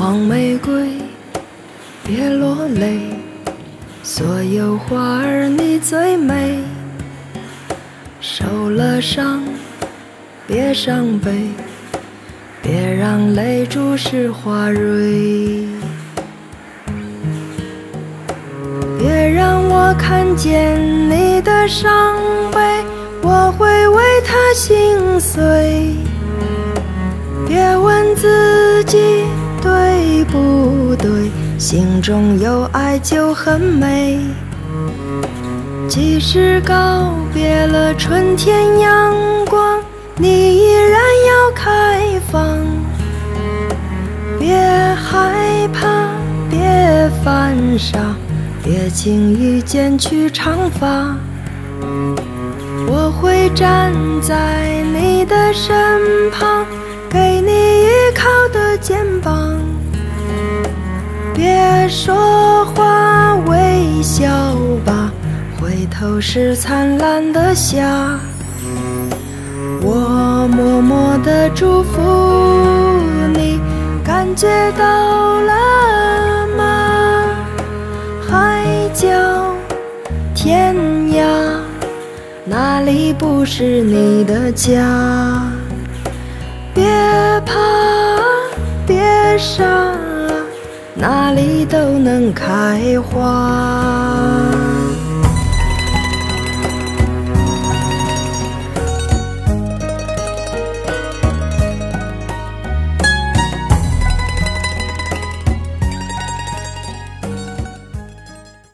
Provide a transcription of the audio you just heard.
黄玫瑰，别落泪，所有花儿你最美。受了伤，别伤悲，别让泪注湿花蕊。别让我看见你的伤悲，我会为不对，心中有爱就很美。即使告别了春天阳光，你依然要开放。别害怕，别犯傻，别轻易剪去长发。我会站在你的身旁，别说话，微笑吧。回头是灿烂的霞，我默默地祝福你，感觉到了吗？海角天涯，哪里不是你的家？别怕，别傻，哪里都能开花。